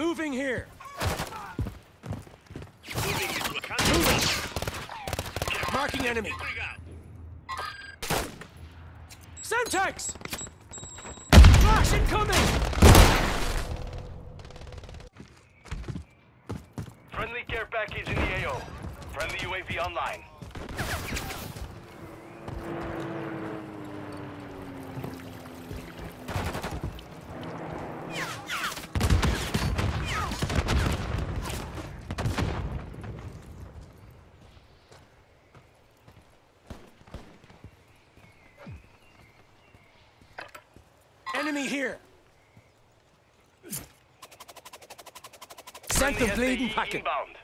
Moving here. Moving. Marking enemy. Semtex! Flash incoming! Friendly care package in the AO. Friendly UAV online. Enemy here. Sent the bleeding packet. Inbound.